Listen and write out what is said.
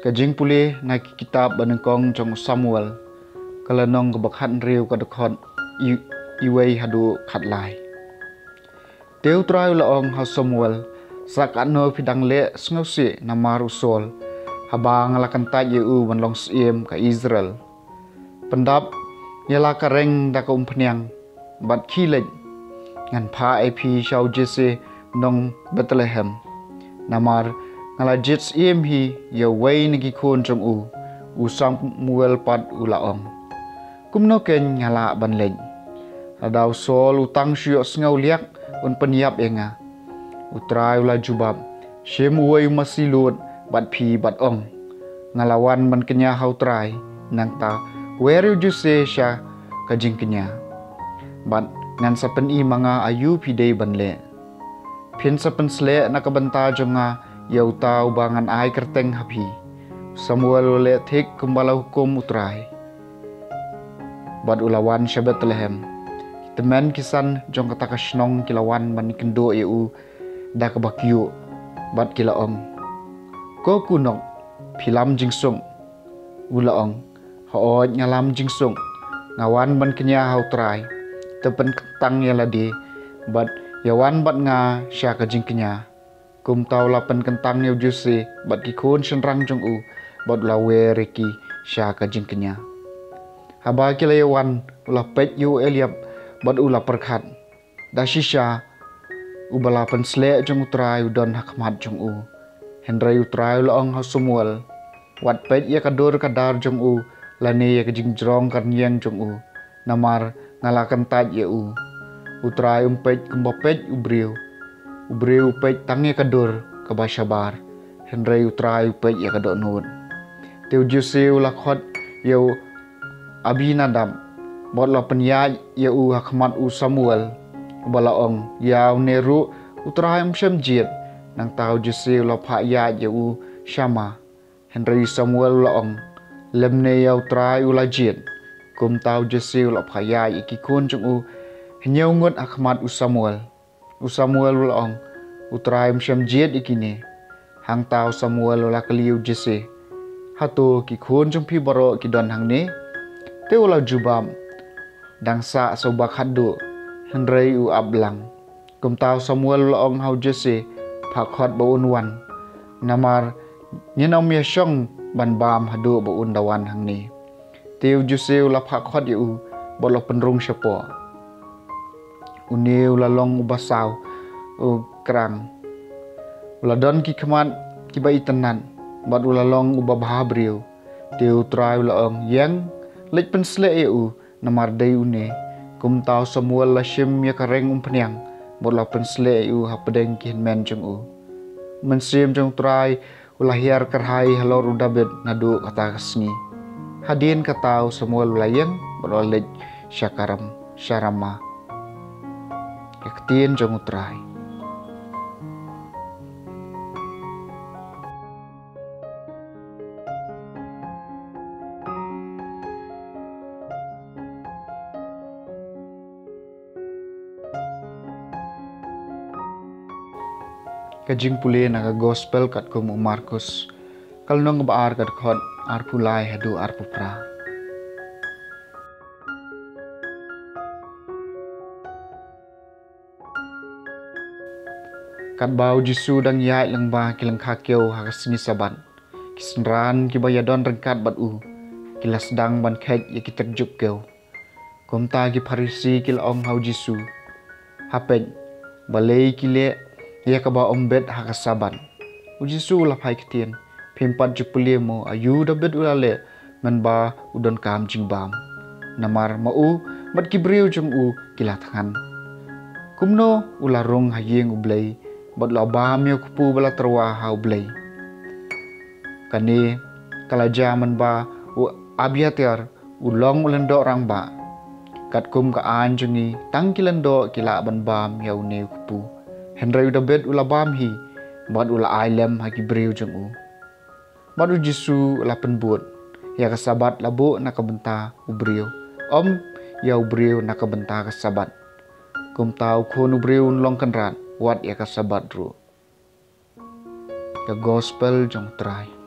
Kajing pulih na kitab banengkong jong Samuel kalanong kabakhan riu kadakot iway hadu khatlai. Teu trai laong ha Samuel sak ano pidang le sngosi na maru sol habang alakan ta yu long siem ka Israel. Pendap yala kareng da ka umpanyang bat kilej ngan pa ip shau jese nong Bethlehem. Namar ngala jits iem hi ya way nagi kun jong u. U Samuel pat u laong. Kumno ken ngala ban lej. Adaw sol utang syok sngau liak un peniap enga utrai ula jubab shem uai masilut bat phi bat ong ngalawan man kenya hau trai nang ta weru juse sha? kajing kenya. Bat ngan sapen i manga ayu pi dei ban le. Phin sapen sle na ka banta jonga yau tau bangan ai kerteng hapi. Samuel le thik kumbala hukum utrai. Bat ulawan syabat lehem temen kisan jong kata kasnong kilawan man kendo eu da ka bakyu bat kila ong. Ko kunok philam jingsung. Ula ong ho ngalam jingsung. Ngawan ban kenya hau trai. Tepen tang ya ladi bat yawan bat nga sya ka jing kenya kum tau lapen kentang ya jusi bat ki kun senrang jong u bat la we reki sya ka jing kenya. Haba kila yawan ula pet yu eliap bat ula perkhat da shisha ubala pen sle jong udon hakmat jong u. Hendrai utrai laong ha sumwal wat pet ya kadur kadar jong u lane ya kajing jrong kan yang jong u. Namar ngalakan tat ya u. Utrai umpet kumba pet ubriu Ubreu pek tangi kadur kabashabar Henry utrai pek ya kadok nun Teu jusiu lakot yau Abinadab បទលបញ្ញាយយូហាខ្មាត់អ៊ូសាមូអលបឡអងយ៉ាវនេរុអ៊ូត្រៃមឈឹមជាតិនឹងតៅយេស៊ីលផាយ៉ាយូសាម៉ាហេនរីសាមូអលឡអងលឹមនេយ៉ាវត្រៃអ៊ូឡាជាតិគុំតៅយេស៊ីលផាយ៉ាយអ៊ីគីគូនជុងអ៊ូញញងងត់អាខ្មាត់អ៊ូសាមូអល u samuel u samuel laong utrahim shamjit ikini hang tau samuel la keliu jisi hatu ki kun chung pi baro ki don hang ni te ula jubam dang sa sobak hadu Henry u ablang. Kum tau Samuel ong hau jese phakhat bo unwan. Namar nyenom ya shong ban bam hadu bo undawan hang ni. Tiu juse la phakhat yu bo lo penrung syapo. Uniu la long ubasau u krang. Ula don ki khamat ki bai tenan. Bat ula long ubabah briu. Tiu trai ula ong yang lek pen sle u namar dei une kum tau semua la shim ya kareng um pnyang bot la pen sle u ha pedeng kin men jong u men sim jong trai ulah hiar kerhai halor u david nadu kata kesni hadin katau semua layang berolej syakaram syarama que extiende utrai. kajing pulih naga gospel kat kumu Markus. Kalau nong baar kat kot arpulai hedu arpupra. Kat bau jisu dang yai lang ba kilang kakyo hakas ni saban. Kisnran ki bayadon rengkat bat u. Kilas dang ban khet ya kitek juk kyo kumta ki parisi kil ong hau jisu. Hapet balei kile ia ka ba ombet ha ka saban. Uji su la phai kitien phimpat ju pulie mo ayu da bet ulale man ba udon kam jing bam. Namar ma u mat ki briu jung u kila thangan kumno ula rong ha yeng ublei bot la ba mi kupu bala terwa ha ublei kani kala jaman ba u abiater ulong ulendo rang ba kat kum ka anjungi tangkilan do kila ban bam yau ne kupu Henry udah bed ula bam hi, bad ula ailem haki breu jeng u. Bad jisu ula penbut, ya kesabat labu nak kebenta ubriu. Om ya ubriu nak kebenta kesabat. Kum tau kun ubriu long kenrat, wat ya kesabat ru. The gospel jong.